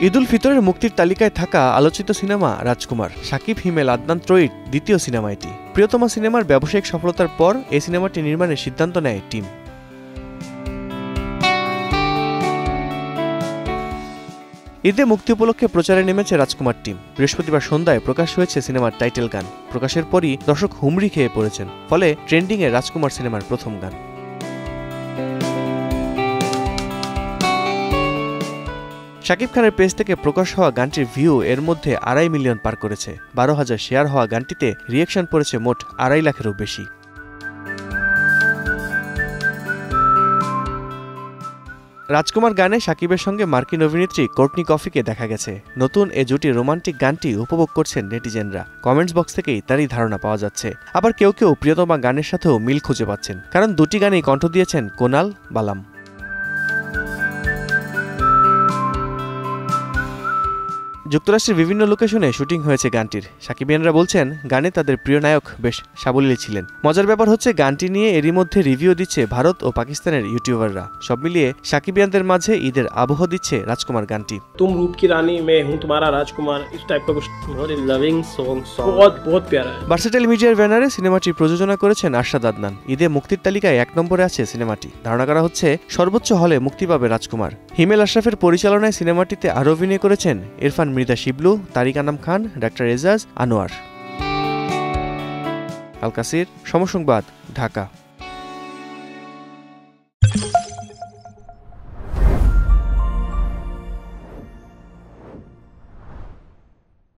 ঈদুল ফিতরের মুক্তির তালিকায় থাকা আলোচিত সিনেমা রাজকুমার, সাকিব হিমেল আদনান ত্রয়ীর দ্বিতীয় সিনেমা এটি। প্রিয়তমা সিনেমার ব্যবসায়িক সফলতার পর এই সিনেমাটি নির্মাণের সিদ্ধান্ত নেয় টিম। ঈদে মুক্তি উপলক্ষে প্রচারে নেমেছে রাজকুমার টিম। বৃহস্পতিবার সন্ধ্যায় প্রকাশ হয়েছে সিনেমার টাইটেল গান। প্রকাশের পরই দর্শক হুমড়ি খেয়ে পড়েছেন। ফলে ট্রেন্ডিংয়ে রাজকুমার সিনেমার প্রথম গান। শাকিব খানের পেজ থেকে প্রকাশ হওয়া গানটির ভিউ এর মধ্যে আড়াই মিলিয়ন পার করেছে। বারো হাজার শেয়ার হওয়া গানটিতে রিয়েকশন পড়েছে মোট আড়াই লাখেরও বেশি। রাজকুমার গানে সাকিবের সঙ্গে মার্কিন অভিনেত্রী কোর্টনি কফিকে দেখা গেছে। নতুন এ জুটি রোমান্টিক গানটি উপভোগ করছেন নেটিজেনরা। কমেন্টস বক্স থেকেই তারই ধারণা পাওয়া যাচ্ছে। আবার কেউ কেউ প্রিয়তমা গানের সাথেও মিল খুঁজে পাচ্ছেন। কারণ দুটি গানেই কণ্ঠ দিয়েছেন কোনাল বালাম। যুক্তরাষ্ট্রের বিভিন্ন লোকেশনে শুটিং হয়েছে গানটির। সাকিবিয়ানরা বলছেন গানে তাদের প্রিয় নায়ক বেশ সাবলীল ছিলেন। মজার ব্যাপার হচ্ছে গানটি নিয়ে এরই মধ্যে রিভিউ দিচ্ছে ভারত ও পাকিস্তানের ইউটিউবাররা। সব মিলিয়ে সাকিবিয়ানদের মাঝে ঈদের আবহ দিচ্ছে রাজকুমার গানটি। তুম রূপ কি রানী মে তোমারা রাজকুমার ইস টাইপ কা বহুত লাভিং সং বহুত বহুত প্যারা। ভার্সেটাইল মিডিয়ার ব্যানারে সিনেমাটি প্রযোজনা করেছেন আরশাদ আদনান। ঈদে মুক্তির তালিকায় এক নম্বরে আছে সিনেমাটি। ধারণা করা হচ্ছে সর্বোচ্চ হলে মুক্তি পাবে রাজকুমার। হিমেল আশরাফের পরিচালনায় সিনেমাটিতে আরও অভিনয় করেছেন ইরফান মৃদা শিবলু, তারিক আনাম খান, ডাক্তার এজাজ আনোয়ার। আলকাসির সমসংবাদ, ঢাকা।